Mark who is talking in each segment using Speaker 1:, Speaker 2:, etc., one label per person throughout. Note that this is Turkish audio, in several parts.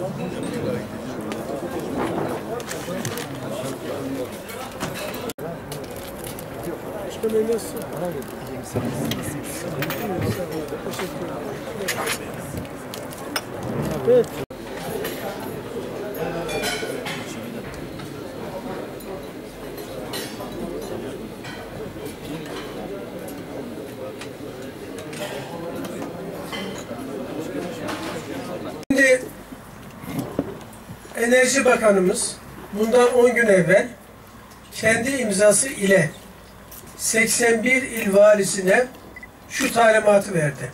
Speaker 1: Başkan Bey nasılsın? Teşekkür ederim. Evet. Şimdi Enerji Bakanımız bundan 10 gün evvel kendi imzası ile 81 il valisine şu talimatı verdi.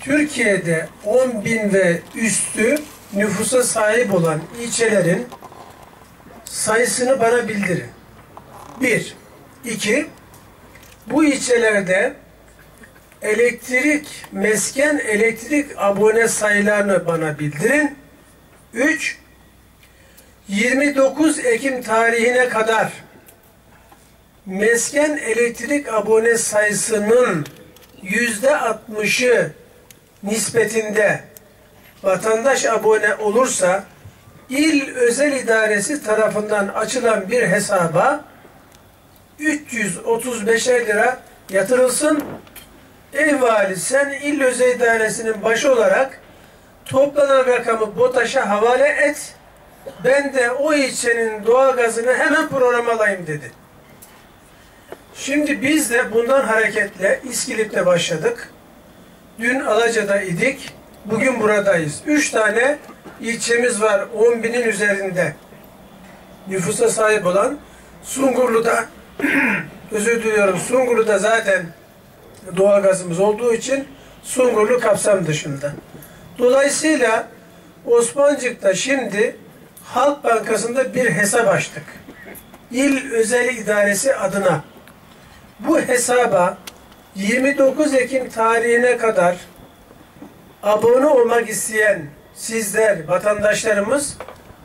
Speaker 1: Türkiye'de 10 bin ve üstü nüfusa sahip olan ilçelerin sayısını bana bildirin. Bir. iki, Bu ilçelerde elektrik, mesken elektrik abone sayılarını bana bildirin. 3. 29 Ekim tarihine kadar mesken elektrik abone sayısının yüzde altmışı nispetinde vatandaş abone olursa il özel idaresi tarafından açılan bir hesaba 335 lira yatırılsın. Ey vali sen il özel idaresinin başı olarak toplanan rakamı BOTAŞ'a havale et. Ben de o ilçenin doğalgazını hemen programalayayım dedi. Şimdi biz de bundan hareketle İskilip'te başladık. Dün Alaca'da idik. Bugün buradayız. Üç tane ilçemiz var. 10 binin üzerinde nüfusa sahip olan Sungurlu'da özür diliyorum. Sungurlu'da zaten doğalgazımız olduğu için Sungurlu kapsam dışında. Dolayısıyla Osmancık'ta şimdi Halk Bankası'nda bir hesap açtık. İl Özel İdaresi adına. Bu hesaba 29 Ekim tarihine kadar abone olmak isteyen sizler, vatandaşlarımız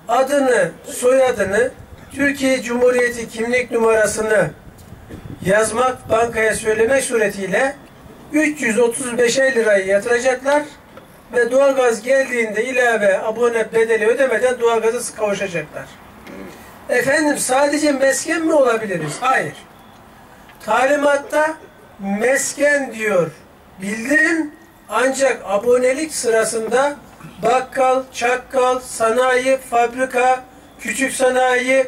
Speaker 1: adını, soyadını, Türkiye Cumhuriyeti kimlik numarasını yazmak, bankaya söylemek suretiyle 335'er lirayı yatıracaklar ve doğalgaz geldiğinde ilave abone bedeli ödemeden doğalgaza kavuşacaklar. Efendim sadece mesken mi olabiliriz? Hayır. Talimatta mesken diyor. Bildirin ancak abonelik sırasında bakkal, çakkal, sanayi, fabrika, küçük sanayi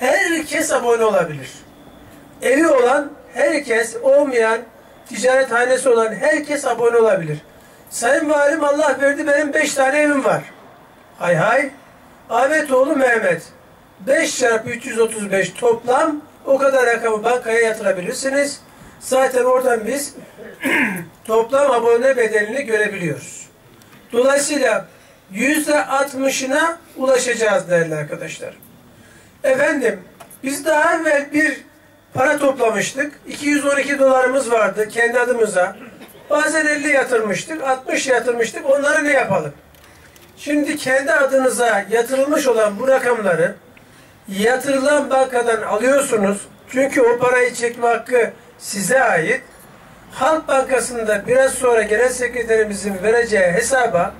Speaker 1: herkes abone olabilir. Evi olan herkes, olmayan, ticarethanesi olan herkes abone olabilir. Sayın Valim Allah verdi benim beş tane evim var. Hay hay. Ahmetoğlu Mehmet. 5 çarpı 335 toplam o kadar rakamı bankaya yatırabilirsiniz. Zaten oradan biz toplam abone bedelini görebiliyoruz. Dolayısıyla yüzde altmışına ulaşacağız değerli arkadaşlar. Efendim biz daha evvel bir para toplamıştık. 212 dolarımız vardı kendi adımıza. Bazen 50 yatırmıştık, 60 yatırmıştık. Onları ne yapalım? Şimdi kendi adınıza yatırılmış olan bu rakamları yatırılan bankadan alıyorsunuz. Çünkü o parayı çekme hakkı size ait. Halk Bankası'nda biraz sonra genel sekreterimizin vereceği hesaba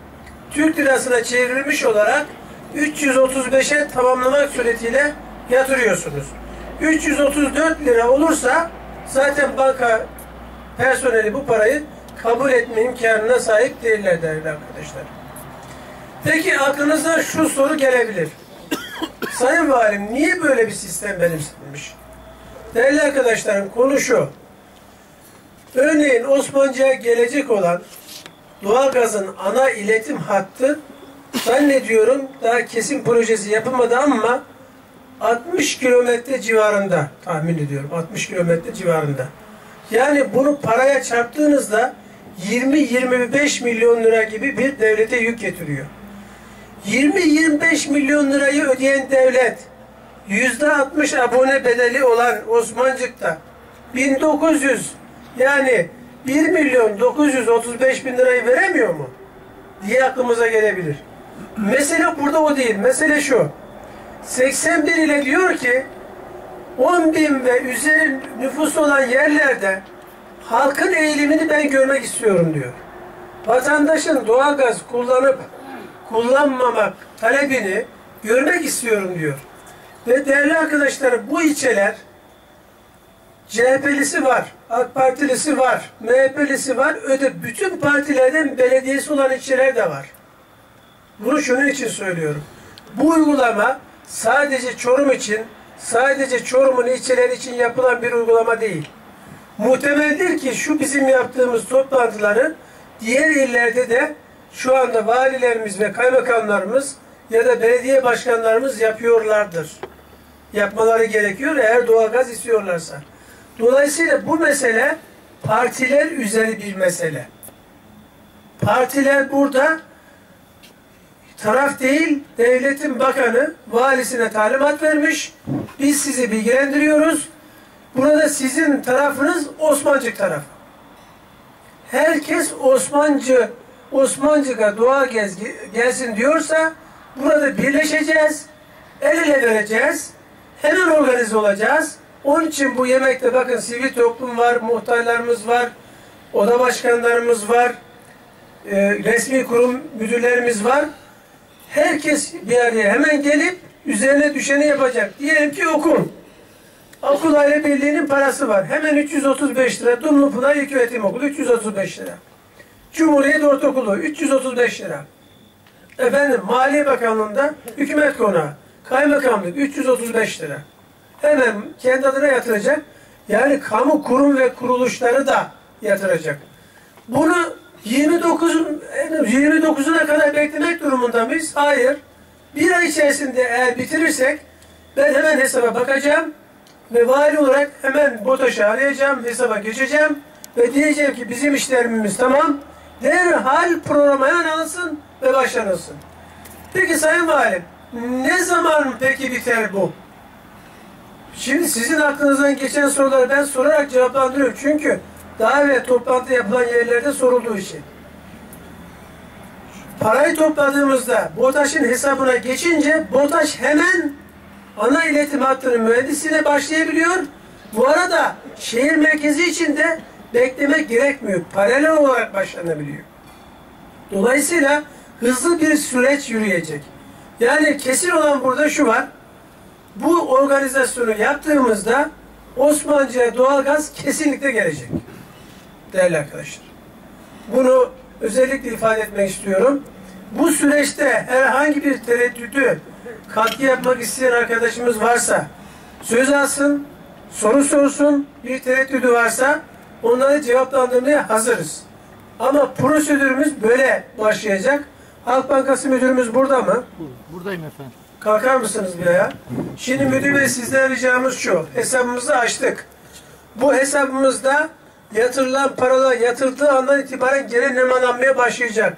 Speaker 1: Türk lirasına çevrilmiş olarak 335'e tamamlamak suretiyle yatırıyorsunuz. 334 lira olursa zaten banka personeli bu parayı kabul etme imkanına sahip değiller değerli arkadaşlar. Peki aklınıza şu soru gelebilir. Sayın Valim niye böyle bir sistem benimsenmiş? Değerli arkadaşlarım konu şu. Örneğin Osmancı'ya gelecek olan doğalgazın ana iletim hattı zannediyorum daha kesin projesi yapılmadı ama 60 kilometre civarında tahmin ediyorum. 60 kilometre civarında. Yani bunu paraya çarptığınızda 20-25 milyon lira gibi bir devlete yük getiriyor. 20-25 milyon lirayı ödeyen devlet %60 abone bedeli olan Osmancık'ta 1900 yani 1 milyon 935 bin lirayı veremiyor mu? diye aklımıza gelebilir. Mesele burada o değil. Mesele şu. 81 ile diyor ki 10 bin ve üzeri nüfus olan yerlerde halkın eğilimini ben görmek istiyorum diyor. Vatandaşın doğalgaz kullanıp kullanmamak talebini görmek istiyorum diyor. Ve değerli arkadaşlarım bu ilçeler CHP'lisi var, AK Partilisi var, MHP'lisi var, öde bütün partilerden belediyesi olan ilçeler de var. Bunu şunun için söylüyorum. Bu uygulama sadece Çorum için, sadece Çorum'un ilçeleri için yapılan bir uygulama değil. Muhtemeldir ki şu bizim yaptığımız toplantıları diğer illerde de şu anda valilerimiz ve kaymakamlarımız ya da belediye başkanlarımız yapıyorlardır. Yapmaları gerekiyor eğer doğalgaz istiyorlarsa. Dolayısıyla bu mesele partiler üzeri bir mesele. Partiler burada taraf değil, devletin bakanı valisine talimat vermiş. Biz sizi bilgilendiriyoruz. Burada sizin tarafınız Osmancık tarafı. Herkes Osmancı, Osmancık'a doğa gez, gelsin diyorsa burada birleşeceğiz. El ele vereceğiz. Hemen organize olacağız. Onun için bu yemekte bakın sivil toplum var, muhtarlarımız var, oda başkanlarımız var, e, resmi kurum müdürlerimiz var. Herkes bir araya hemen gelip üzerine düşeni yapacak. Diyelim ki okul. Okul aile birliğinin parası var. Hemen 335 lira. Dumlupınar İlköğretim Okulu 335 lira. Cumhuriyet Ortaokulu 335 lira. Efendim Maliye Bakanlığı'nda hükümet konağı, kaymakamlık 335 lira. Hemen kendi adına yatıracak. Yani kamu kurum ve kuruluşları da yatıracak. Bunu 29 29'una kadar beklemek durumunda mıyız? Hayır. Bir ay içerisinde eğer bitirirsek ben hemen hesaba bakacağım ve vali olarak hemen BOTAŞ'ı arayacağım, hesaba geçeceğim ve diyeceğim ki bizim işlerimiz tamam. Derhal programa alınsın ve başlanılsın. Peki Sayın Valim, ne zaman peki biter bu? Şimdi sizin aklınızdan geçen soruları ben sorarak cevaplandırıyorum. Çünkü daha evvel toplantı yapılan yerlerde sorulduğu için. Parayı topladığımızda BOTAŞ'ın hesabına geçince BOTAŞ hemen ana iletim hattının mühendisliğine başlayabiliyor. Bu arada şehir merkezi için de beklemek gerekmiyor. Paralel olarak başlanabiliyor. Dolayısıyla hızlı bir süreç yürüyecek. Yani kesin olan burada şu var. Bu organizasyonu yaptığımızda Osmancı'ya doğalgaz kesinlikle gelecek. Değerli arkadaşlar. Bunu özellikle ifade etmek istiyorum. Bu süreçte herhangi bir tereddütü katkı yapmak isteyen arkadaşımız varsa söz alsın, soru sorsun, bir tereddütü varsa onları cevaplandırmaya hazırız. Ama prosedürümüz böyle başlayacak. Halk Bankası müdürümüz burada mı?
Speaker 2: Buradayım efendim.
Speaker 1: Kalkar mısınız bir ayağa? Şimdi müdür bey sizden ricamız şu. Hesabımızı açtık. Bu hesabımızda yatırılan paralar yatırdığı andan itibaren geri nemalanmaya başlayacak.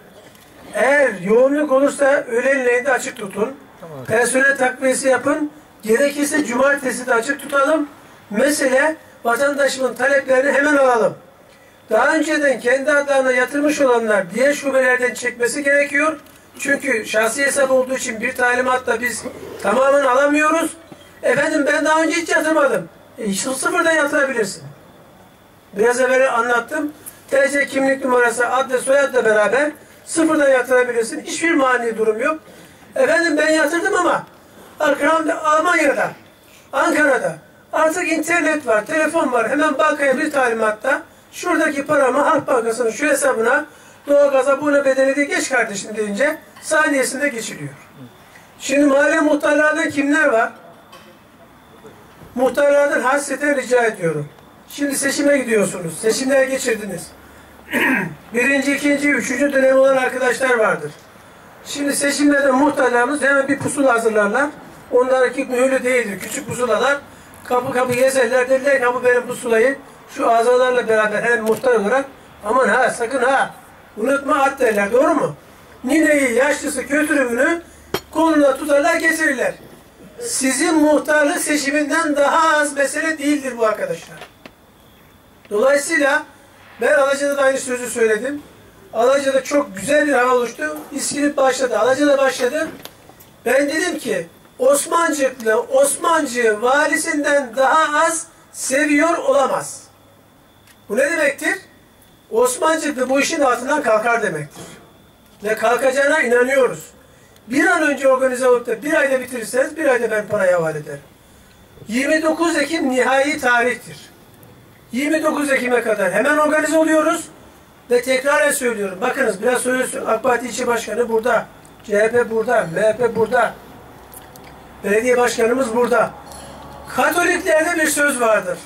Speaker 1: Eğer yoğunluk olursa öğlenleyin de açık tutun.
Speaker 2: Tamam.
Speaker 1: Personel takviyesi yapın. Gerekirse cumartesi de açık tutalım. Mesele vatandaşımın taleplerini hemen alalım. Daha önceden kendi adlarına yatırmış olanlar diğer şubelerden çekmesi gerekiyor. Çünkü şahsi hesap olduğu için bir talimatla biz tamamını alamıyoruz. Efendim ben daha önce hiç yatırmadım. E, sıfırdan yatırabilirsin. Biraz evvel anlattım. TC kimlik numarası, adres, soyadla beraber sıfırdan yatırabilirsin. Hiçbir mani durum yok. Efendim ben yatırdım ama Almanya'da, Ankara'da artık internet var, telefon var. Hemen bankaya bir talimatta şuradaki paramı Halk Bankası'nın şu hesabına doğalgaza bu ne bedeli de geç kardeşim deyince saniyesinde geçiliyor. Şimdi mahalle muhtarlarında kimler var? Muhtarlardan hasreten rica ediyorum. Şimdi seçime gidiyorsunuz. Seçimler geçirdiniz. Birinci, ikinci, üçüncü dönem olan arkadaşlar vardır. Şimdi seçimlerde muhtarlarımız hemen bir pusula hazırlarlar. Onlarınki mühürlü değildir. Küçük pusulalar. Kapı kapı gezerler. Derler ki bu benim pusulayı şu azalarla beraber hem muhtar olarak aman ha sakın ha unutma at derler. Doğru mu? Nineyi, yaşlısı, kötürümünü koluna tutarlar getirirler. Sizin muhtarlık seçiminden daha az mesele değildir bu arkadaşlar. Dolayısıyla ben Alaca'da da aynı sözü söyledim. Alaca'da çok güzel bir hava oluştu. İskilip başladı. Alaca'da başladı. Ben dedim ki Osmancıklı Osmancı valisinden daha az seviyor olamaz. Bu ne demektir? Osmancıklı bu işin altından kalkar demektir. Ve kalkacağına inanıyoruz. Bir an önce organize olup da bir ayda bitirirseniz bir ayda ben parayı havale ederim. 29 Ekim nihai tarihtir. 29 Ekim'e kadar hemen organize oluyoruz ve tekrar söylüyorum. Bakınız biraz söylüyorsun. AK Parti İlçe Başkanı burada. CHP burada. MHP burada. Belediye Başkanımız burada. Katoliklerde bir söz vardır.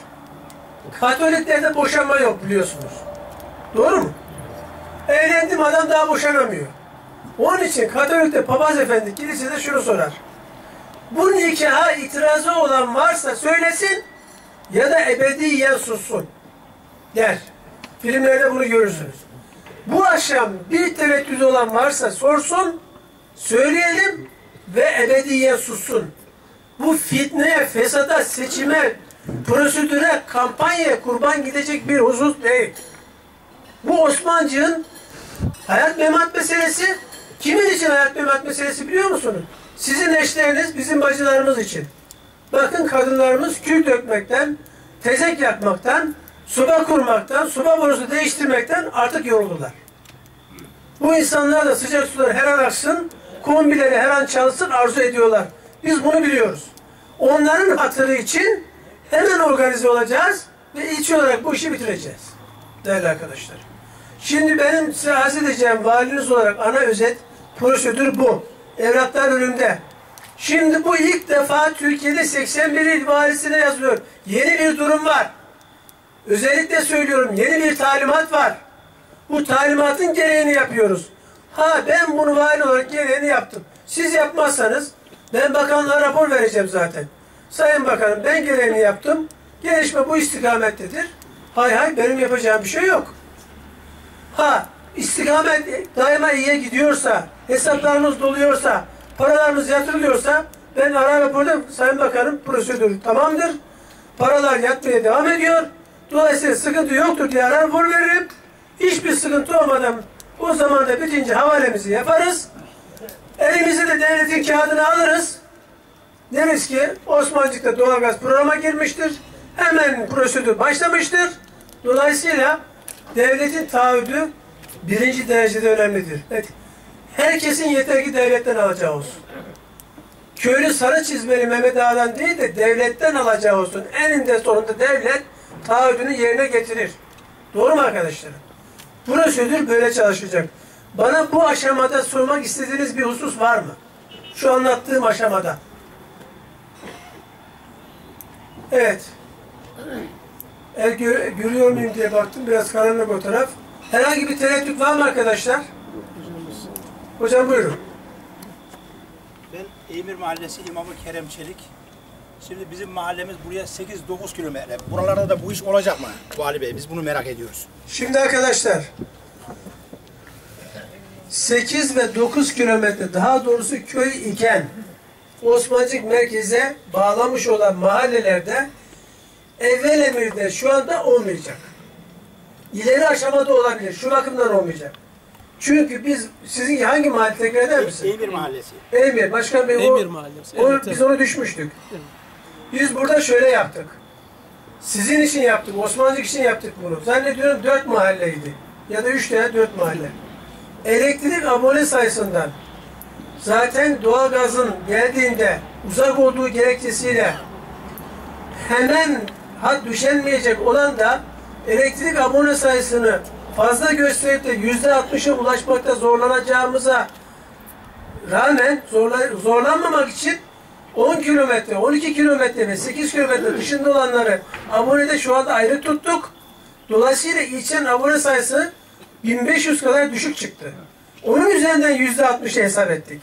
Speaker 1: Katoliklerde boşanma yok biliyorsunuz. Doğru mu? Evlendim adam daha boşanamıyor. Onun için Katolik'te papaz efendi kilisede şunu sorar. Bu nikaha itirazı olan varsa söylesin ya da ebediyen sussun der. Filmlerde bunu görürsünüz. Bu akşam bir tereddüt olan varsa sorsun, söyleyelim ve ebediyen sussun. Bu fitneye, fesada, seçime, prosedüre, kampanyaya kurban gidecek bir husus değil. Bu Osmancı'nın hayat memat meselesi. Kimin için hayat memat meselesi biliyor musunuz? Sizin eşleriniz, bizim bacılarımız için. Bakın kadınlarımız kül dökmekten, tezek yakmaktan, suba kurmaktan, suba borusu değiştirmekten artık yoruldular. Bu insanlar da sıcak sular her an aksın, kombileri her an çalsın arzu ediyorlar. Biz bunu biliyoruz. Onların hatırı için hemen organize olacağız ve ilçe olarak bu işi bitireceğiz. Değerli arkadaşlar. Şimdi benim size arz edeceğim valiniz olarak ana özet prosedür bu. Evraklar önümde. Şimdi bu ilk defa Türkiye'de 81 il valisine. Yeni bir durum var. Özellikle söylüyorum yeni bir talimat var. Bu talimatın gereğini yapıyoruz. Ha ben bunu vali olarak gereğini yaptım. Siz yapmazsanız ben bakanlığa rapor vereceğim zaten. Sayın Bakanım ben gereğini yaptım. Gelişme bu istikamettedir. Hay hay benim yapacağım bir şey yok. Ha istikamet daima iyiye gidiyorsa, hesaplarımız doluyorsa, paralarımız yatırılıyorsa ben ara raporda Sayın Bakanım prosedür tamamdır. Paralar yatmaya devam ediyor. Dolayısıyla sıkıntı yoktur diye ara rapor veririm. Hiçbir sıkıntı olmadan o zaman da bitince havalemizi yaparız. Elimize de devletin kağıdını alırız. Deriz ki Osmancık'ta doğalgaz programa girmiştir. Hemen prosedür başlamıştır. Dolayısıyla devletin taahhüdü birinci derecede önemlidir. Evet. Herkesin yeter ki devletten alacağı olsun. Köylü sarı çizmeli Mehmet Ağa'dan değil de devletten alacağı olsun. Eninde sonunda devlet taahhüdünü yerine getirir. Doğru mu arkadaşlar? Prosedür böyle çalışacak. Bana bu aşamada sormak istediğiniz bir husus var mı? Şu anlattığım aşamada. Evet. El gö görüyor muyum diye baktım. Biraz karanlık o taraf. Herhangi bir tereddüt var mı arkadaşlar? Hocam buyurun.
Speaker 2: Ben Eymir Mahallesi İmamı Kerem Çelik. Şimdi bizim mahallemiz buraya 8-9 kilometre. Buralarda da bu iş olacak mı Vali Bey? Biz bunu merak ediyoruz.
Speaker 1: Şimdi arkadaşlar 8 ve 9 kilometre daha doğrusu köy iken Osmancık merkeze bağlamış olan mahallelerde evvel emirde şu anda olmayacak. İleri aşamada olabilir. Şu bakımdan olmayacak. Çünkü biz sizin hangi mahalle tekrar eder misin?
Speaker 2: Eymir Mahallesi.
Speaker 1: Emir, Başkan Bey o,
Speaker 3: Emir Mahallesi,
Speaker 1: o-
Speaker 3: evet,
Speaker 1: biz
Speaker 3: evet.
Speaker 1: onu düşmüştük. Biz burada şöyle yaptık. Sizin için yaptık, Osmancık için yaptık bunu. Zannediyorum dört mahalleydi. Ya da üç veya dört mahalle. Elektrik abone sayısından zaten doğalgazın geldiğinde uzak olduğu gerekçesiyle hemen hat düşenmeyecek olan da elektrik abone sayısını fazla gösterip de yüzde altmışa ulaşmakta zorlanacağımıza rağmen zorla, zorlanmamak için 10 kilometre, 12 kilometre ve 8 kilometre dışında olanları abonede şu anda ayrı tuttuk. Dolayısıyla ilçenin abone sayısı 1500 kadar düşük çıktı. Onun üzerinden yüzde 60'ı hesap ettik.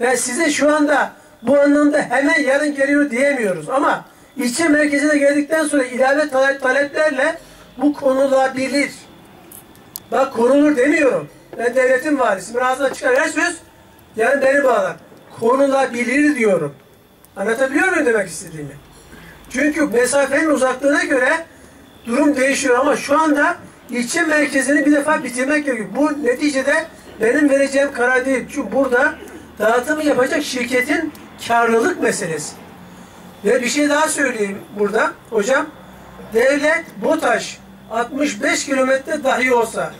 Speaker 1: Ve size şu anda bu anlamda hemen yarın geliyor diyemiyoruz ama ilçe merkezine geldikten sonra ilave talep, taleplerle bu konulabilir. Bak konulur demiyorum. Ben devletin valisi. Ağzına çıkar her söz yani beni bağlar. Konulabilir diyorum. Anlatabiliyor muyum demek istediğimi? Çünkü mesafenin uzaklığına göre durum değişiyor ama şu anda ilçe merkezini bir defa bitirmek gerekiyor. Bu neticede benim vereceğim karar değil. Çünkü burada dağıtımı yapacak şirketin karlılık meselesi. Ve bir şey daha söyleyeyim burada hocam. Devlet BOTAŞ 65 kilometre dahi olsa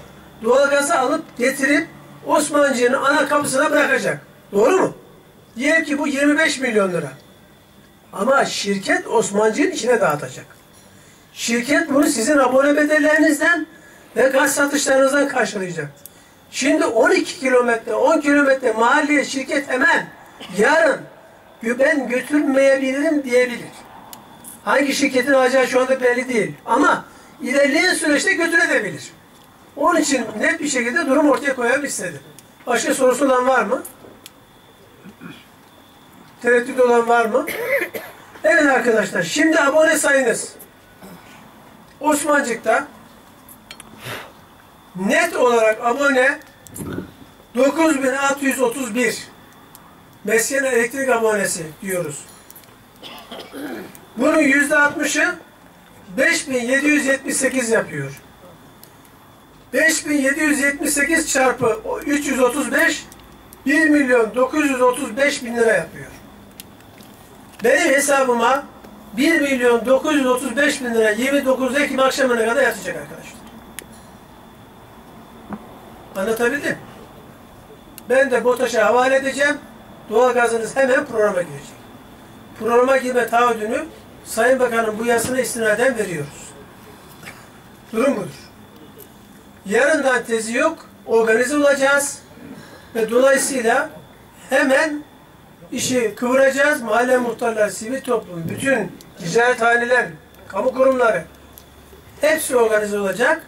Speaker 1: doğalgazı alıp getirip Osmancı'nın ana kapısına bırakacak. Doğru mu? Diyelim ki bu 25 milyon lira. Ama şirket Osmancı'nın içine dağıtacak. Şirket bunu sizin abone bedellerinizden ve gaz satışlarınızdan karşılayacak. Şimdi 12 kilometre, 10 kilometre mahalleye şirket hemen yarın ben götürmeyebilirim diyebilir. Hangi şirketin alacağı şu anda belli değil. Ama ilerleyen süreçte götürebilir. Onun için net bir şekilde durum ortaya koyalım istedim. Başka sorusu olan var mı? Tereddüt olan var mı? Evet arkadaşlar, şimdi abone sayınız. Osmancık'ta net olarak abone 9631 mesken elektrik abonesi diyoruz. Bunun yüzde 60'ı 5778 yapıyor. 5778 çarpı 335 1 milyon 935 bin lira yapıyor. Benim hesabıma 1 milyon 935 bin lira 29 Ekim akşamına kadar yatacak arkadaşlar. Anlatabildim. Ben de BOTAŞ'a havale edeceğim. Doğalgazınız hemen programa girecek. Programa girme taahhüdünü Sayın Bakan'ın bu yasına istinaden veriyoruz. Durum budur. Yarından tezi yok, organize olacağız ve dolayısıyla hemen işi kıvıracağız. Mahalle muhtarları, sivil toplum, bütün ticarethaneler, kamu kurumları hepsi organize olacak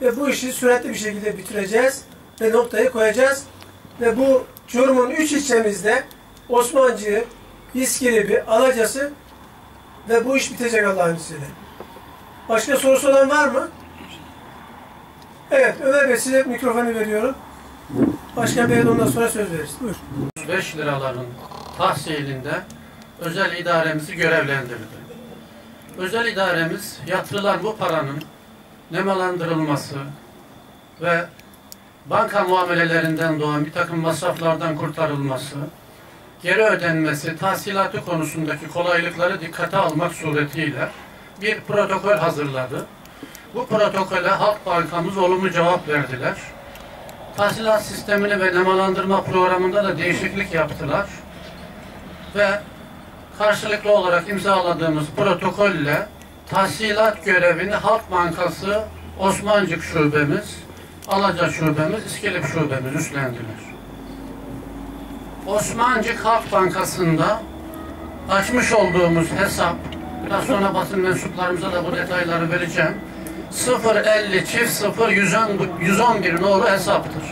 Speaker 1: ve bu işi süratli bir şekilde bitireceğiz ve noktayı koyacağız. Ve bu Çorum'un üç ilçemizde Osmancığı, İskilip'i, Alacası ve bu iş bitecek Allah'ın izniyle. Başka sorusu olan var mı? Evet, Ömer Bey size mikrofonu veriyorum. Başkan Bey'e ondan sonra söz veririz. Buyur.
Speaker 3: 5 liraların tahsilinde özel idaremizi görevlendirdi. Özel idaremiz yatırılan bu paranın nemalandırılması ve banka muamelelerinden doğan bir takım masraflardan kurtarılması, geri ödenmesi, tahsilatı konusundaki kolaylıkları dikkate almak suretiyle bir protokol hazırladı. Bu protokole Halk Bankamız olumlu cevap verdiler. Tahsilat sistemini ve nemalandırma programında da değişiklik yaptılar. Ve karşılıklı olarak imzaladığımız protokolle tahsilat görevini Halk Bankası Osmancık Şubemiz, Alaca Şubemiz, İskilip Şubemiz üstlendiler. Osmancık Halk Bankası'nda açmış olduğumuz hesap, biraz sonra basın mensuplarımıza da bu detayları vereceğim. 050 çift 0 111 nolu hesaptır.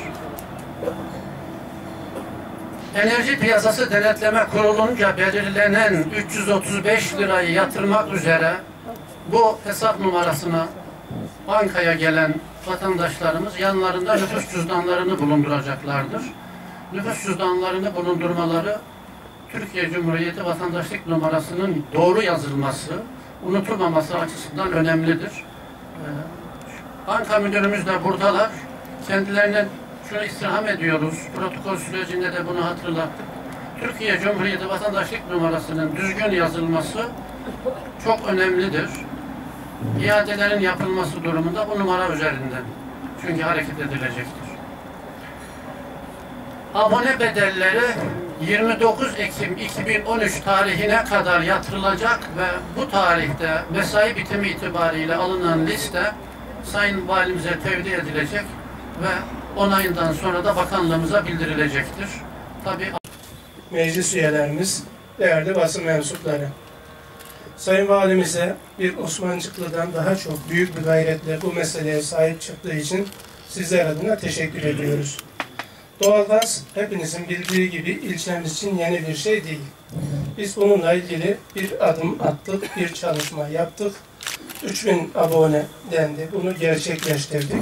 Speaker 3: Enerji Piyasası Denetleme Kurulu'nca belirlenen 335 lirayı yatırmak üzere bu hesap numarasına bankaya gelen vatandaşlarımız yanlarında nüfus cüzdanlarını bulunduracaklardır. Nüfus cüzdanlarını bulundurmaları Türkiye Cumhuriyeti vatandaşlık numarasının doğru yazılması, unutulmaması açısından önemlidir. Banka müdürümüz de buradalar. Kendilerine şunu istirham ediyoruz. Protokol sürecinde de bunu hatırlattık. Türkiye Cumhuriyeti vatandaşlık numarasının düzgün yazılması çok önemlidir. İadelerin yapılması durumunda bu numara üzerinden. Çünkü hareket edilecektir. Abone bedelleri 29 Ekim 2013 tarihine kadar yatırılacak ve bu tarihte mesai bitimi itibariyle alınan liste Sayın Valimize tevdi edilecek ve onayından sonra da bakanlığımıza bildirilecektir. Tabii
Speaker 1: Meclis üyelerimiz, değerli basın mensupları. Sayın Valimize bir Osmancıklı'dan daha çok büyük bir gayretle bu meseleye sahip çıktığı için sizler adına teşekkür ediyoruz. Doğalgaz hepinizin bildiği gibi ilçemiz için yeni bir şey değil. Biz bununla ilgili bir adım attık, bir çalışma yaptık. 3000 abone dendi. Bunu gerçekleştirdik.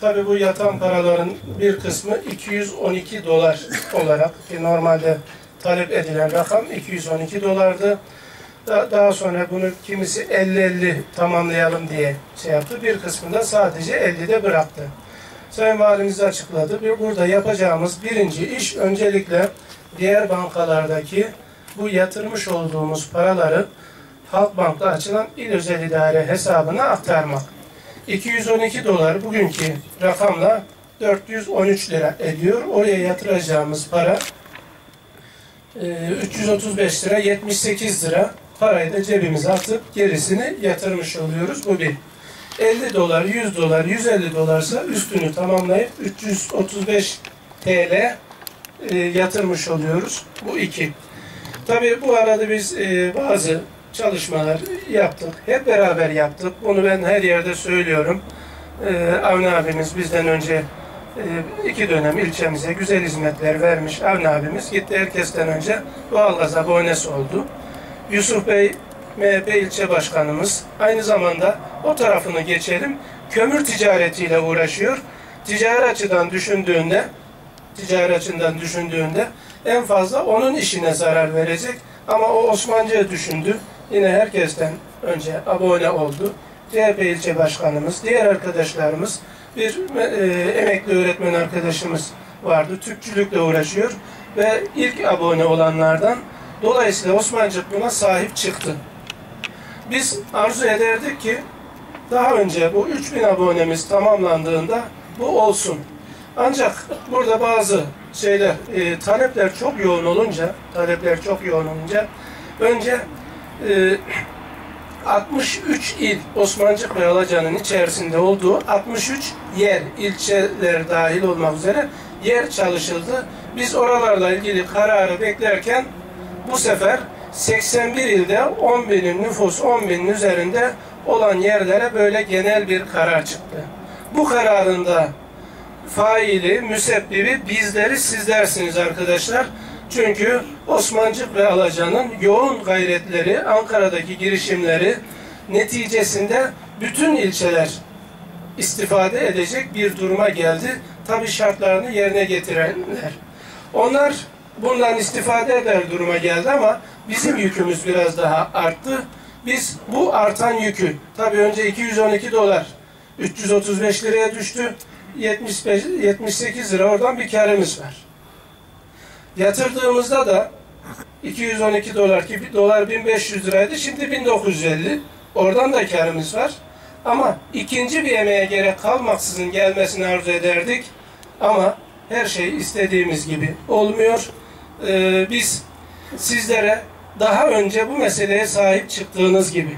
Speaker 1: Tabii bu yatan paraların bir kısmı 212 dolar olarak ki normalde talep edilen rakam 212 dolardı. Da- Daha sonra bunu kimisi 50-50 tamamlayalım diye şey yaptı. Bir kısmında sadece 50'de bıraktı. Sayın Valimiz açıkladı. Bir burada yapacağımız birinci iş öncelikle diğer bankalardaki bu yatırmış olduğumuz paraları Halkbank'ta açılan il özel idare hesabına aktarmak. 212 dolar bugünkü rakamla 413 lira ediyor. Oraya yatıracağımız para
Speaker 4: Ee, 335 lira 78 lira parayı da cebimize atıp gerisini yatırmış oluyoruz. Bu bir. 50 dolar, 100 dolar, 150 dolarsa üstünü tamamlayıp 335 TL e, yatırmış oluyoruz. Bu iki. Tabii bu arada biz e, bazı çalışmalar yaptık. Hep beraber yaptık. Bunu ben her yerde söylüyorum. E, Avni abimiz bizden önce e, iki dönem ilçemize güzel hizmetler vermiş. Avni abimiz gitti herkesten önce doğalgaz abonesi oldu. Yusuf Bey MHP ilçe başkanımız aynı zamanda o tarafını geçelim. Kömür ticaretiyle uğraşıyor. Ticari açıdan düşündüğünde ticari açıdan düşündüğünde en fazla onun işine zarar verecek. Ama o Osmancı'yı düşündü. Yine herkesten önce abone oldu. CHP ilçe başkanımız, diğer arkadaşlarımız, bir e, emekli öğretmen arkadaşımız vardı. Türkçülükle uğraşıyor ve ilk abone olanlardan dolayısıyla Osmancık buna sahip çıktı. Biz arzu ederdik ki daha önce bu 3000 abonemiz tamamlandığında bu olsun. Ancak burada bazı şeyler, e, talepler çok yoğun olunca, talepler çok yoğun olunca önce e, 63 il Osmancık ve Alacan'ın içerisinde olduğu 63 yer, ilçeler dahil olmak üzere yer çalışıldı. Biz oralarla ilgili kararı beklerken bu sefer 81 ilde 10 binin nüfus 10 binin üzerinde olan yerlere böyle genel bir karar çıktı. Bu kararında faili, müsebbibi bizleri sizlersiniz arkadaşlar. Çünkü Osmancık ve Alacan'ın yoğun gayretleri, Ankara'daki girişimleri neticesinde bütün ilçeler istifade edecek bir duruma geldi. Tabi şartlarını yerine getirenler. Onlar bundan istifade eder duruma geldi ama bizim yükümüz biraz daha arttı. Biz bu artan yükü, tabi önce 212 dolar 335 liraya düştü. 75, 78 lira oradan bir karımız var. Yatırdığımızda da 212 dolar ki dolar 1500 liraydı şimdi 1950 oradan da karımız var. Ama ikinci bir emeğe gerek kalmaksızın gelmesini arzu ederdik. Ama her şey istediğimiz gibi olmuyor. Ee, biz sizlere daha önce bu meseleye sahip çıktığınız gibi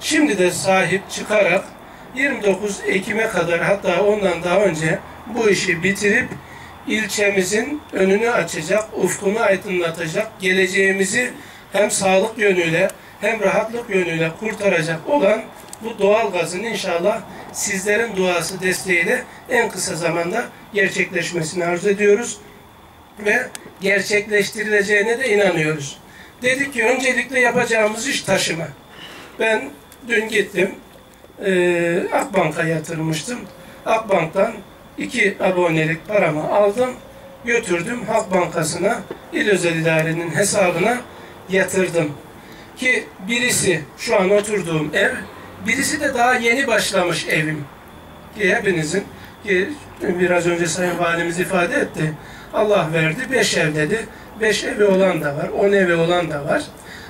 Speaker 4: şimdi de sahip çıkarak 29 Ekim'e kadar hatta ondan daha önce bu işi bitirip ilçemizin önünü açacak, ufkunu aydınlatacak, geleceğimizi hem sağlık yönüyle hem rahatlık yönüyle kurtaracak olan bu doğal gazın inşallah sizlerin duası desteğiyle en kısa zamanda gerçekleşmesini arzu ediyoruz ve gerçekleştirileceğine de inanıyoruz. Dedik ki öncelikle yapacağımız iş taşıma. Ben dün gittim, e, Akbank'a yatırmıştım. Akbank'tan iki abonelik paramı aldım, götürdüm Halk Bankası'na, İl Özel İdare'nin hesabına yatırdım. Ki birisi şu an oturduğum ev, birisi de daha yeni başlamış evim. Ki hepinizin, ki biraz önce Sayın Valimiz ifade etti, Allah verdi, beş ev dedi. Beş evi olan da var, on evi olan da var.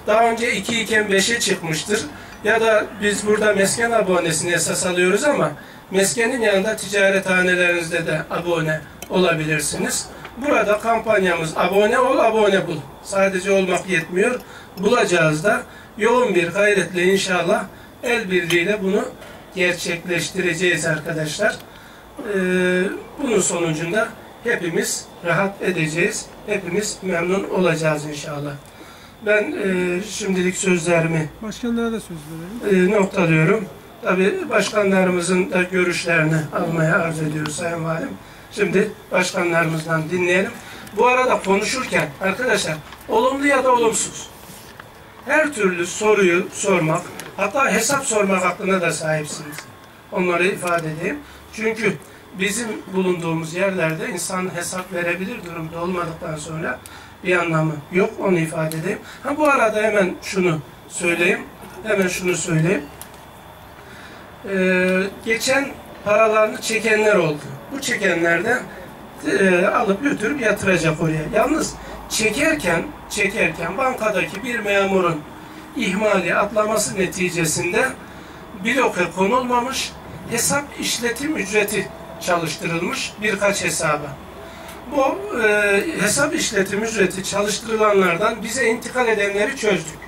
Speaker 4: Daha önce iki iken beşe çıkmıştır. Ya da biz burada mesken abonesini esas alıyoruz ama meskenin yanında ticarethanelerinizde de abone olabilirsiniz. Burada kampanyamız abone ol, abone bul. Sadece olmak yetmiyor. Bulacağız da yoğun bir gayretle inşallah el birliğiyle bunu gerçekleştireceğiz arkadaşlar. Ee, bunun sonucunda hepimiz rahat edeceğiz. Hepimiz memnun olacağız inşallah. Ben e, şimdilik sözlerimi
Speaker 1: Başkanlara da söz verelim.
Speaker 4: e, noktalıyorum. Tabi başkanlarımızın da görüşlerini almaya arz ediyoruz Sayın Valim. Şimdi başkanlarımızdan dinleyelim. Bu arada konuşurken arkadaşlar olumlu ya da olumsuz her türlü soruyu sormak hatta hesap sormak hakkına da sahipsiniz. Onları ifade edeyim. Çünkü bizim bulunduğumuz yerlerde insan hesap verebilir durumda olmadıktan sonra bir anlamı yok. Onu ifade edeyim. Ha bu arada hemen şunu söyleyeyim. Hemen şunu söyleyeyim. Ee, geçen paralarını çekenler oldu. Bu çekenlerden e, alıp götürüp yatıracak oraya. Yalnız çekerken çekerken bankadaki bir memurun ihmali atlaması neticesinde bloke konulmamış hesap işletim ücreti çalıştırılmış birkaç hesaba. Bu e, hesap işletim ücreti çalıştırılanlardan bize intikal edenleri çözdük.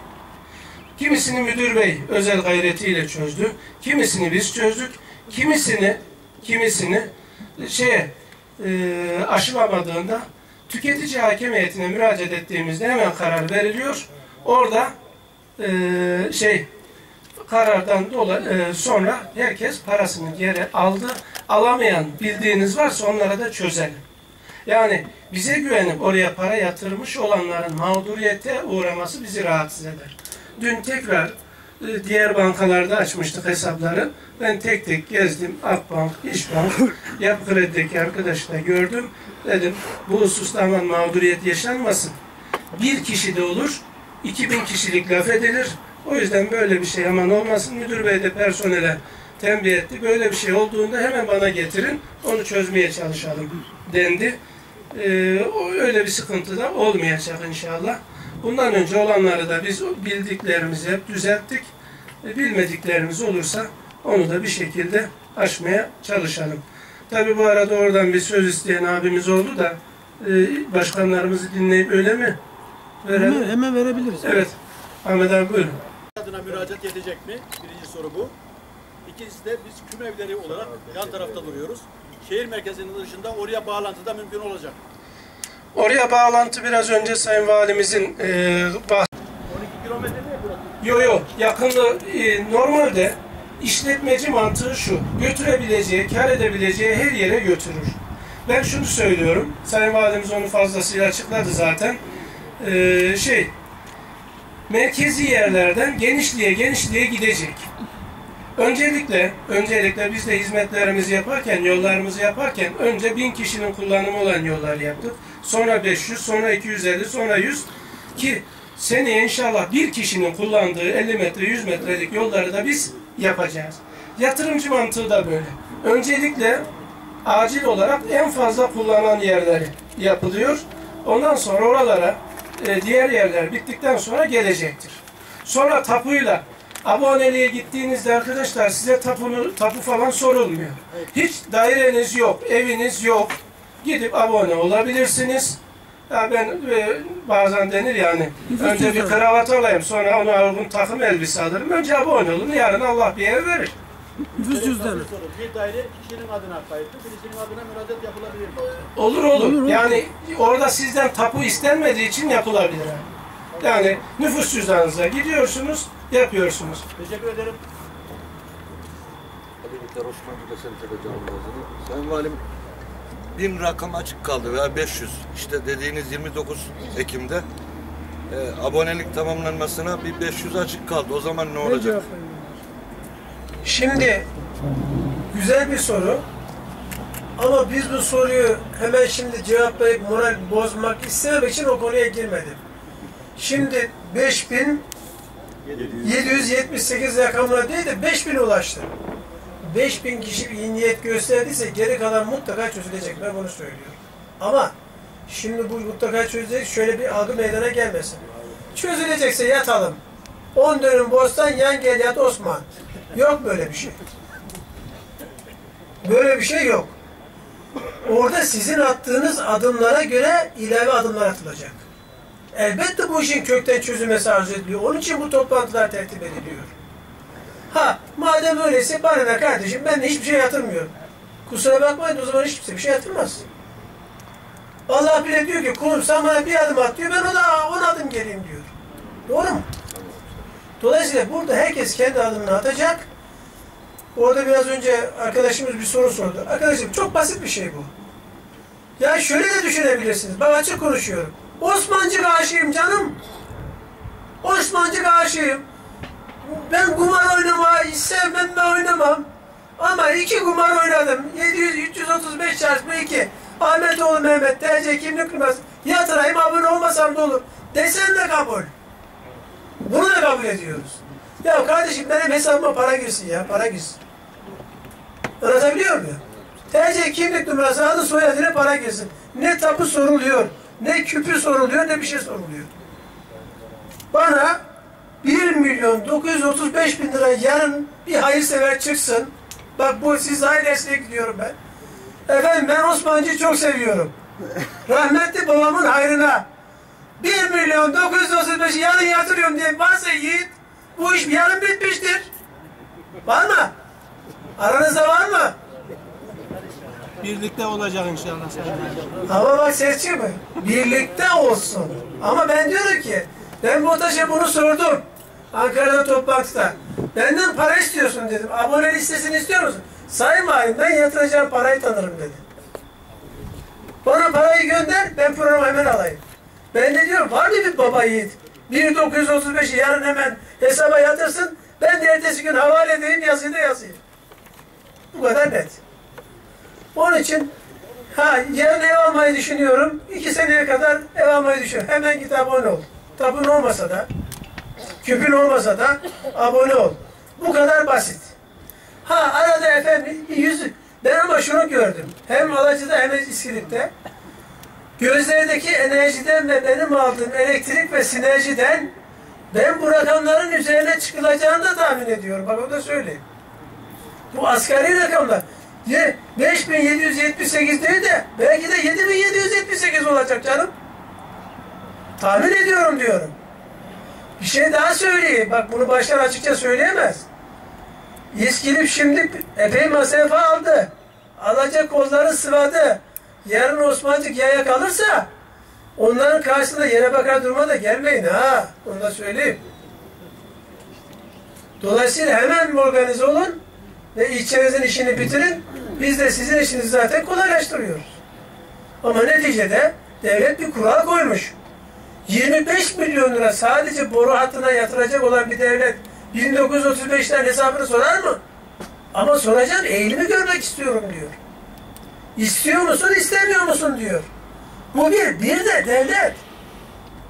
Speaker 4: Kimisini müdür bey özel gayretiyle çözdü. Kimisini biz çözdük. Kimisini kimisini şeye e, aşılamadığında tüketici hakem heyetine müracaat ettiğimizde hemen karar veriliyor. Orada e, şey karardan dolayı e, sonra herkes parasını geri aldı. Alamayan bildiğiniz varsa onlara da çözelim. Yani bize güvenip oraya para yatırmış olanların mağduriyete uğraması bizi rahatsız eder. Dün tekrar e, diğer bankalarda açmıştık hesapları. Ben tek tek gezdim. Akbank, İşbank, Yapı Kredi'deki arkadaşı da gördüm. Dedim bu hususta aman mağduriyet yaşanmasın. Bir kişi de olur, 2000 kişilik laf edilir. O yüzden böyle bir şey aman olmasın. Müdür bey de personele tembih etti. Böyle bir şey olduğunda hemen bana getirin. Onu çözmeye çalışalım dendi. Ee, o öyle bir sıkıntı da olmayacak inşallah. Bundan önce olanları da biz bildiklerimizi hep düzelttik. E, bilmediklerimiz olursa onu da bir şekilde aşmaya çalışalım. Tabi bu arada oradan bir söz isteyen abimiz oldu da e, başkanlarımızı dinleyip öyle mi? Verelim.
Speaker 1: Hemen, hemen verebiliriz.
Speaker 4: Evet. Ahmet abi buyurun.
Speaker 2: Adına müracaat yetecek mi? Birinci soru bu. İkincisi de biz küm evleri olarak yan tarafta duruyoruz. Şehir merkezinin dışında oraya bağlantı da mümkün olacak.
Speaker 4: Oraya bağlantı biraz önce Sayın Valimizin e, bah-
Speaker 2: 12 kilometre mi burası?
Speaker 4: Yo yo yakınlığı e, normalde işletmeci mantığı şu. Götürebileceği, kar edebileceği her yere götürür. Ben şunu söylüyorum. Sayın Valimiz onu fazlasıyla açıkladı zaten. E, şey merkezi yerlerden genişliğe genişliğe gidecek. Öncelikle, öncelikle biz de hizmetlerimizi yaparken, yollarımızı yaparken önce bin kişinin kullanımı olan yollar yaptık. Sonra 500, sonra 250, sonra 100 ki seneye inşallah bir kişinin kullandığı 50 metre, 100 metrelik yolları da biz yapacağız. Yatırımcı mantığı da böyle. Öncelikle acil olarak en fazla kullanılan yerleri yapılıyor. Ondan sonra oralara e, diğer yerler bittikten sonra gelecektir. Sonra tapuyla aboneliğe gittiğinizde arkadaşlar size tapunu, tapu falan sorulmuyor. Hiç daireniz yok, eviniz yok. Gidip abone olabilirsiniz. Ya ben e, bazen denir yani önce bir kravat alayım sonra ona uygun takım elbise alırım. Önce abone olun yarın Allah bir ev verir.
Speaker 1: Nüfus cüzdanı.
Speaker 2: Bir daire kişinin adına kayıtlı, birisinin adına müracaat yapılabilir mi?
Speaker 4: Olur olur.
Speaker 1: Olur, olur.
Speaker 4: Yani orada sizden tapu istenmediği için yapılabilir. Yani, yani nüfus cüzdanınıza gidiyorsunuz, yapıyorsunuz.
Speaker 2: Teşekkür ederim.
Speaker 5: Gazetesi'de canlı yazılı. Sayın Valim bin rakam açık kaldı veya 500. İşte dediğiniz 29 Ekim'de e, abonelik tamamlanmasına bir 500 açık kaldı. O zaman ne olacak?
Speaker 4: Şimdi güzel bir soru. Ama biz bu soruyu hemen şimdi cevaplayıp moral bozmak istememek için o konuya girmedim. Şimdi 5778 rakamına değil de 5000 ulaştı. 5000 kişi iyi niyet gösterdiyse geri kalan mutlaka çözülecek. Ben bunu söylüyorum. Ama şimdi bu mutlaka çözülecek şöyle bir algı meydana gelmesin. Çözülecekse yatalım. 10 dönüm bostan yan gel yat Osman. Yok böyle bir şey. Böyle bir şey yok. Orada sizin attığınız adımlara göre ilave adımlar atılacak. Elbette bu işin kökten çözülmesi arzu ediliyor. Onun için bu toplantılar tertip ediliyor. Ha, madem öyleyse bana ne kardeşim ben de hiçbir şey yatırmıyorum. Kusura bakmayın o zaman hiç kimse bir şey yatırmaz. Allah bile diyor ki kulum sen bana bir adım at diyor ben ona on adım geleyim diyor. Doğru mu? Dolayısıyla burada herkes kendi adımını atacak. Orada biraz önce arkadaşımız bir soru sordu. Arkadaşım çok basit bir şey bu. Ya şöyle de düşünebilirsiniz. Bak açık konuşuyorum. Osmancık aşığım canım. Osmancık aşığım. Ben kumar oynamayı sevmem ve oynamam. Ama iki kumar oynadım. 700, 335 çarpı 2. Ahmetoğlu Mehmet, TC kimlik numarası. Yatırayım abone olmasam da olur. Desen de kabul. Bunu da kabul ediyoruz. Ya kardeşim benim hesabıma para girsin ya, para girsin. Anlatabiliyor muyum? TC kimlik numarası, adı soyadıyla para girsin. Ne tapu soruluyor, ne küpü soruluyor, ne bir şey soruluyor. Bana 1 milyon 935 bin lira yarın bir hayırsever çıksın. Bak bu siz ailesine gidiyorum ben. Efendim ben Osmancı'yı çok seviyorum.
Speaker 1: Rahmetli babamın hayrına 1 milyon 935 yarın yatırıyorum diye varsa yiğit bu iş yarın bitmiştir. Var mı? Aranızda var mı?
Speaker 4: Birlikte olacak inşallah.
Speaker 1: Ama bak ses çıkmıyor. Birlikte olsun. Ama ben diyorum ki ben BOTAŞ'a bunu sordum. Ankara'da toplantıda. Benden para istiyorsun dedim. Abone listesini istiyor musun? Sayın Valim ben yatıracağım parayı tanırım dedi. Bana parayı gönder ben programı hemen alayım. Ben de diyorum var mı bir baba yiğit? 1935'i yarın hemen hesaba yatırsın. Ben de ertesi gün havale edeyim yazıyı da yazayım. Bu kadar net. Onun için ha yarın ev almayı düşünüyorum. İki seneye kadar ev almayı düşünüyorum. Hemen git abone ol. Tapın olmasa da, küpün olmasa da abone ol. Bu kadar basit. Ha arada efendim yüz, ben ama şunu gördüm. Hem Alacı'da hem İskilip'te. Gözlerdeki enerjiden ve benim aldığım elektrik ve sinerjiden ben bu rakamların üzerine çıkılacağını da tahmin ediyorum. Bak onu da söyleyeyim. Bu asgari rakamlar. Ye- 5778 değil de belki de 7778 olacak canım. Tahmin ediyorum diyorum. Bir şey daha söyleyeyim. Bak bunu baştan açıkça söyleyemez. İskilip şimdi epey mesafe aldı. Alacak kolları sıvadı. Yarın Osmancık yaya kalırsa onların karşısında yere bakar duruma da gelmeyin ha. Onu da söyleyeyim. Dolayısıyla hemen organize olun ve ilçenizin işini bitirin. Biz de sizin işinizi zaten kolaylaştırıyoruz. Ama neticede devlet bir kural koymuş. 25 milyon lira sadece boru hattına yatıracak olan bir devlet 1935'ten hesabını sorar mı? Ama soracağım eğilimi görmek istiyorum diyor. İstiyor musun istemiyor musun diyor. Bu bir. Bir de devlet.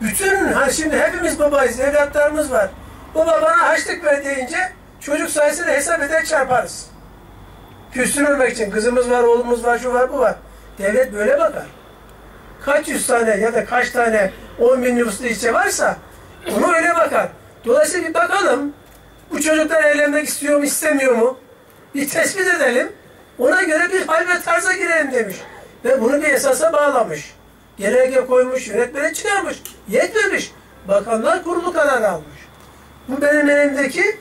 Speaker 1: Bütün ha şimdi hepimiz babayız, evlatlarımız var. Baba bana haçlık ver deyince çocuk sayısını hesap eder çarparız. Küstürmemek için kızımız var, oğlumuz var, şu var, bu var. Devlet böyle bakar. Kaç yüz tane ya da kaç tane 10 bin nüfuslu ilçe varsa onu öyle bakar. Dolayısıyla bir bakalım bu çocuklar eğlenmek istiyor mu istemiyor mu? Bir tespit edelim. Ona göre bir hal ve tarza girelim demiş. Ve bunu bir esasa bağlamış. Genelge koymuş, yönetmeni çıkarmış. Yetmemiş. Bakanlar Kurulu kararı almış. Bu benim elimdeki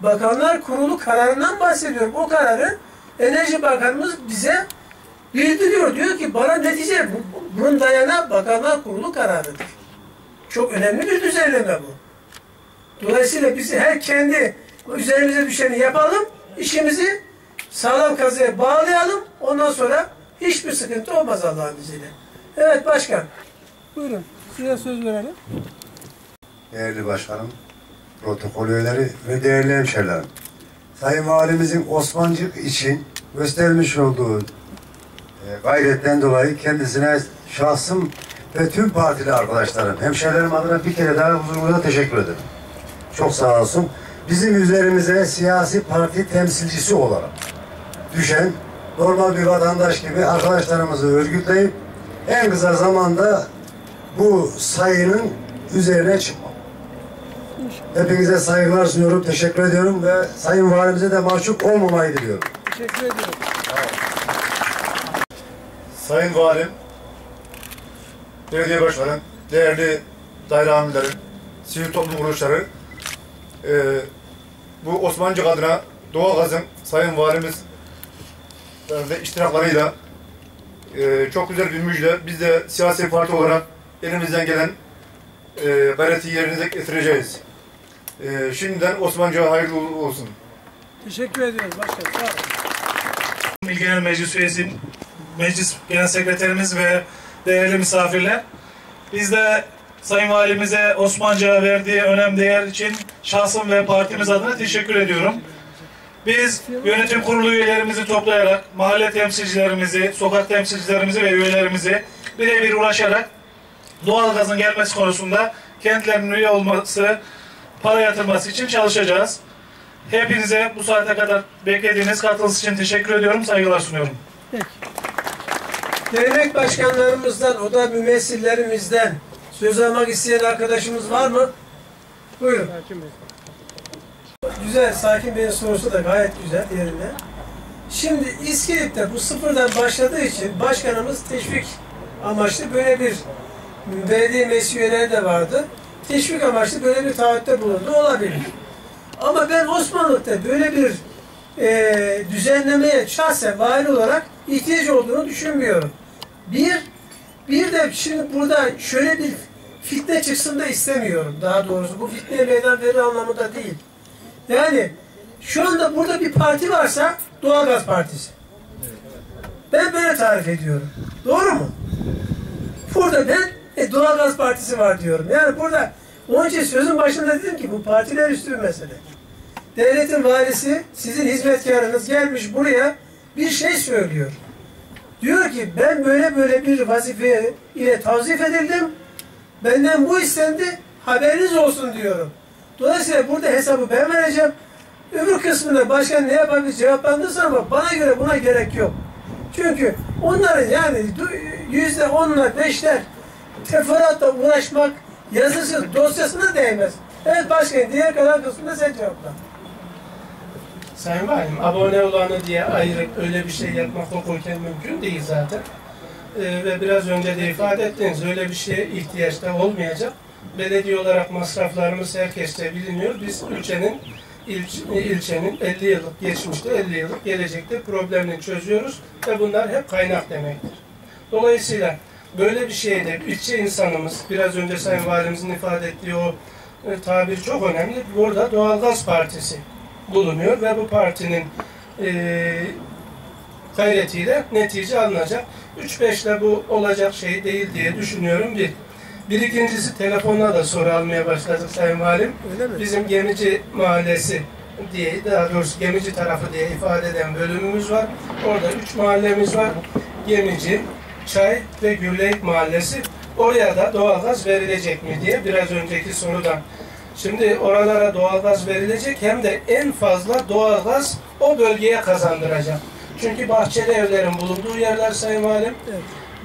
Speaker 1: Bakanlar Kurulu kararından bahsediyorum. O kararı Enerji Bakanımız bize bildiriyor. Diyor ki bana netice bu- bunun dayanağı Bakanlar Kurulu kararıdır. Çok önemli bir düzenleme bu. Dolayısıyla biz her kendi üzerimize düşeni yapalım, işimizi sağlam kazıya bağlayalım. Ondan sonra hiçbir sıkıntı olmaz Allah'ın izniyle. Evet başkan.
Speaker 4: Buyurun. Size söz verelim.
Speaker 6: Değerli başkanım, protokol üyeleri ve değerli hemşerilerim. Sayın Valimizin Osmancık için göstermiş olduğu e, gayretten dolayı kendisine şahsım ve tüm partili arkadaşlarım, hemşerilerim adına bir kere daha huzurunuzda teşekkür ederim. Çok sağ olsun. Bizim üzerimize siyasi parti temsilcisi olarak düşen normal bir vatandaş gibi arkadaşlarımızı örgütleyip en kısa zamanda bu sayının üzerine çıkmak. Hepinize saygılar sunuyorum, teşekkür ediyorum ve Sayın Valimize de mahcup olmamayı diliyorum.
Speaker 4: Teşekkür ediyorum.
Speaker 7: Sayın Valim, Belediye Başkanım, değerli daire amirlerim, sivil toplum kuruluşları, eee, bu Osmancık adına doğalgazın Sayın Valimiz ve iştiraklarıyla eee, çok güzel bir müjde. Biz de siyasi parti olarak elimizden gelen eee gayreti yerine getireceğiz. Eee, şimdiden Osmancık'a hayırlı olsun.
Speaker 4: Teşekkür ediyoruz başkanım. Sağ olun.
Speaker 8: İl Genel Meclis Üyesi, Meclis Genel Sekreterimiz ve değerli misafirler. Biz de Sayın Valimize Osmanlıca verdiği önem değer için şahsım ve partimiz adına teşekkür ediyorum. Biz yönetim kurulu üyelerimizi toplayarak, mahalle temsilcilerimizi, sokak temsilcilerimizi ve üyelerimizi birebir ulaşarak doğalgazın gelmesi konusunda kendilerinin üye olması, para yatırması için çalışacağız. Hepinize bu saate kadar beklediğiniz katılış için teşekkür ediyorum, saygılar sunuyorum.
Speaker 1: Dernek başkanlarımızdan, o da mümessillerimizden söz almak isteyen arkadaşımız var mı? Buyurun. Güzel, Sakin Bey'in sorusu da gayet güzel yerinde. Şimdi İskilip'te bu sıfırdan başladığı için başkanımız teşvik amaçlı böyle bir belediye meclis de vardı. Teşvik amaçlı böyle bir taahhütte bulundu olabilir. Ama ben Osmanlık'ta böyle bir e, düzenlemeye şahsen vali olarak ihtiyaç olduğunu düşünmüyorum. Bir, bir de şimdi burada şöyle bir fitne çıksın da istemiyorum daha doğrusu. Bu fitneye meydan verir anlamında değil. Yani şu anda burada bir parti varsa Doğalgaz Partisi. Ben böyle tarif ediyorum. Doğru mu? Burada ben e, Doğalgaz Partisi var diyorum. Yani burada onun için sözün başında dedim ki bu partiler üstü bir mesele. Devletin valisi sizin hizmetkarınız gelmiş buraya bir şey söylüyor. Diyor ki ben böyle böyle bir vazife ile tavzif edildim. Benden bu istendi. Haberiniz olsun diyorum. Dolayısıyla burada hesabı ben vereceğim. Öbür kısmında başkan ne yapabilir cevaplandırsın ama bana göre buna gerek yok. Çünkü onların yani yüzde onla beşler teferruatla uğraşmak yazısı dosyasına değmez. Evet başkan diğer kalan kısmında sen cevapla.
Speaker 4: Sayın Valim, abone olanı diye ayırıp öyle bir şey yapmak hukuken mümkün değil zaten. Ee, ve biraz önce de ifade ettiniz, öyle bir şeye ihtiyaç da olmayacak. Belediye olarak masraflarımız herkeste biliniyor. Biz ülkenin ilç- ilçenin 50 yıllık geçmişte 50 yıllık gelecekte problemini çözüyoruz ve bunlar hep kaynak demektir. Dolayısıyla böyle bir şeyde ilçe insanımız, biraz önce Sayın Valimizin ifade ettiği o e, tabir çok önemli. Burada Doğalgaz Partisi bulunuyor ve bu partinin e, gayretiyle netice alınacak. 3-5 ile bu olacak şey değil diye düşünüyorum bir. Bir ikincisi telefonla da soru almaya başladık Sayın Valim.
Speaker 1: Öyle mi?
Speaker 4: Bizim Gemici Mahallesi diye, daha doğrusu Gemici tarafı diye ifade eden bölümümüz var. Orada üç mahallemiz var. Gemici, Çay ve Gürleyik Mahallesi. Oraya da doğalgaz verilecek mi diye biraz önceki sorudan. Şimdi oralara doğalgaz verilecek hem de en fazla doğalgaz o bölgeye kazandıracak. Çünkü bahçeli evlerin bulunduğu yerler Sayın Valim.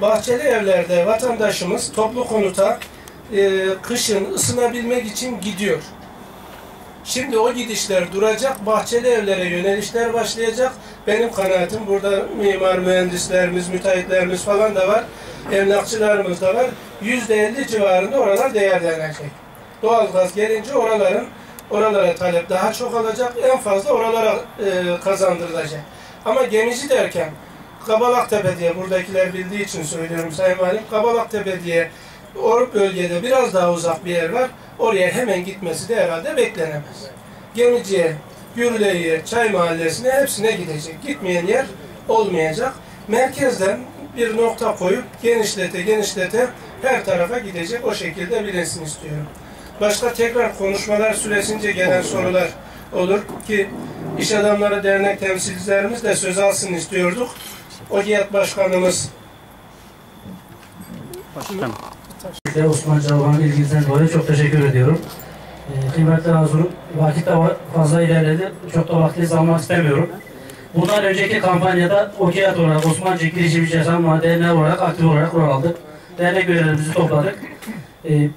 Speaker 4: Bahçeli evlerde vatandaşımız toplu konuta e, kışın ısınabilmek için gidiyor. Şimdi o gidişler duracak, bahçeli evlere yönelişler başlayacak. Benim kanaatim burada mimar mühendislerimiz, müteahhitlerimiz falan da var, emlakçılarımız da var. Yüzde elli civarında oralar değerlenecek. Doğalgaz gelince oraların oralara talep daha çok olacak, en fazla oralara e, kazandırılacak. Ama gemici derken Kabalaktepe diye buradakiler bildiği için söylüyorum Sayın Valim. Kabalaktepe diye o bölgede biraz daha uzak bir yer var. Oraya hemen gitmesi de herhalde beklenemez. Gemiciye, Gürley'e, Çay Mahallesi'ne hepsine gidecek. Gitmeyen yer olmayacak. Merkezden bir nokta koyup genişlete genişlete her tarafa gidecek. O şekilde bilinsin istiyorum. Başka tekrar konuşmalar süresince gelen sorular olur ki İş Adamları Dernek temsilcilerimiz de söz alsın istiyorduk. OGİAD Başkanımız
Speaker 9: Size Osman Çalvan'ın ilginizden dolayı çok teşekkür ediyorum. Ee, kıymetli Hazırım, vakit de fazla ilerledi. Çok da vaktinizi almak istemiyorum. Bundan önceki kampanyada OKİAT olarak Osmancı Girişimci Yaşam Derneği olarak aktif olarak rol aldık. Dernek üyelerimizi topladık. Ee,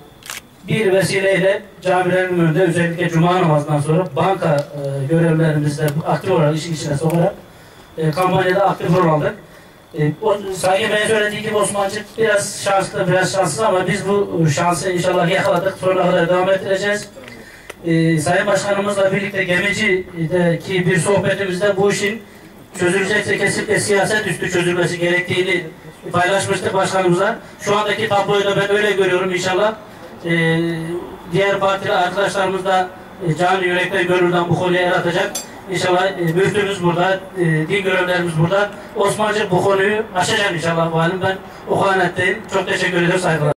Speaker 9: bir vesileyle camilerin önünde özellikle cuma namazından sonra banka e, görevlerimizle aktif olarak işin içine sokarak e, kampanyada aktif rol aldık. E, o, Sayın Bey'in söylediği gibi Osmancık biraz şanslı, biraz şanssız ama biz bu şansı inşallah yakaladık. Sonuna kadar devam ettireceğiz. E, Sayın Başkanımızla birlikte Gemici'deki bir sohbetimizde bu işin çözülecekse kesinlikle siyaset üstü çözülmesi gerektiğini paylaşmıştık başkanımıza. Şu andaki tabloyu da ben öyle görüyorum inşallah. E, diğer partili arkadaşlarımız da e, canı yürekten gönülden bu konuya el atacak. İnşallah e, müftümüz burada, e, din görevlerimiz burada. Osmancı bu konuyu aşacak inşallah bu halim. Ben o kanattayım. Çok teşekkür ederim saygılar.